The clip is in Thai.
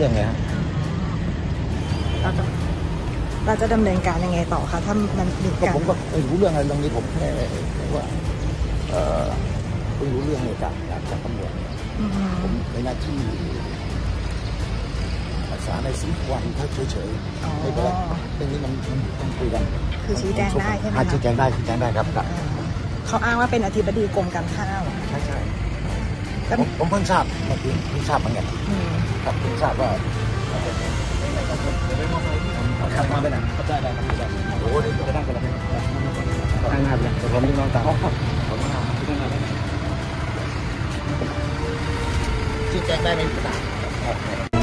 รื่องเลยฮะเราจะเราจะดำเนินการยังไงต่อคะถ้ามันมีก็การผมก็ไม่รู้เรื่องอะไรตรงนี้ผมแค่ว่าเออเพิ่งรู้เรื่องเลยจากจากจากตำรวจอืมผมในหน้าที่รักษาในสิบวันถ้าเฉยอ๋อ ๆไม่เป็นไรเรื่องนี้มันมันต้องคุยกันคือชี้แจงได้ใช่ไหมอ่าคะชี้แจงได้ชี้แจงได้ครับครับอ่าเขาอ้างว่าเป็นอธิบดีกรมการข้าว ใช่ใช่แล้ว ผมผมเพิ่งทราบเมื่อกี้เพิ่งทราบเหมือนกันอืมครับเพิ่งทราบว่าขับมาไปไหนได้ได้ได้โอ้โหนี่จะนั่งกันแล้วนั่งหน้าไปเลยผมนี่น้องตามครับผมนั่งหน้าชี้แจงได้ไหมครับ